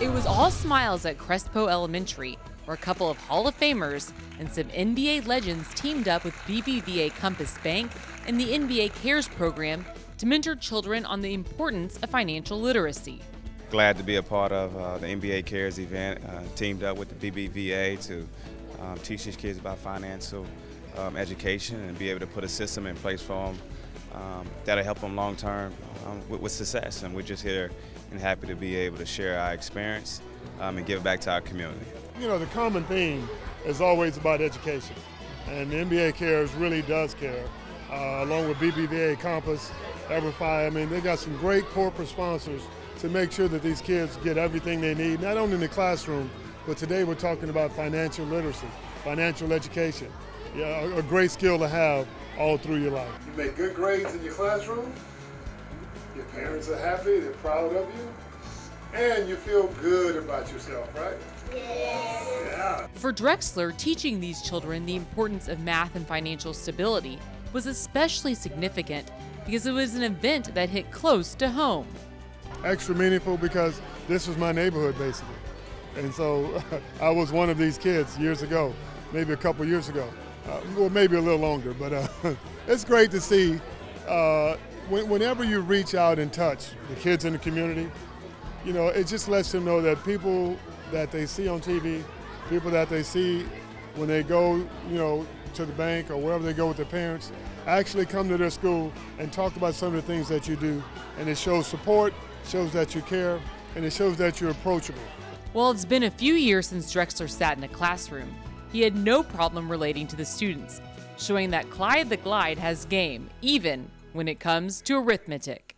It was all smiles at Crespo Elementary, where a couple of Hall of Famers and some NBA legends teamed up with BBVA Compass Bank and the NBA Cares program to mentor children on the importance of financial literacy. Glad to be a part of uh, the NBA Cares event, uh, teamed up with the BBVA to um, teach these kids about financial um, education and be able to put a system in place for them um, that'll help them long term um, with, with, success. And we're just here and happy to be able to share our experience um, and give back to our community. You know, the common theme is always about education, and the NBA Cares really does care, uh, along with BBVA Compass, EverFi. I mean, they got some great corporate sponsors to make sure that these kids get everything they need, not only in the classroom, but today we're talking about financial literacy, financial education. Yeah, a great skill to have all through your life. You make good grades in your classroom, your parents are happy, they're proud of you, and you feel good about yourself, right? Yes. Yeah. For Drexler, teaching these children the importance of math and financial stability was especially significant because it was an event that hit close to home. Extra meaningful because this was my neighborhood basically. And so I was one of these kids years ago, maybe a couple years ago, uh, well, maybe a little longer, but uh, it's great to see uh, when, whenever you reach out and touch the kids in the community, you know, it just lets them know that people that they see on TV, people that they see when they go, you know, to the bank or wherever they go with their parents, actually come to their school and talk about some of the things that you do. And it shows support, shows that you care, and it shows that you're approachable. Well, it's been a few years since Drexler sat in a classroom. He had no problem relating to the students, showing that Clyde the Glide has game, even when it comes to arithmetic.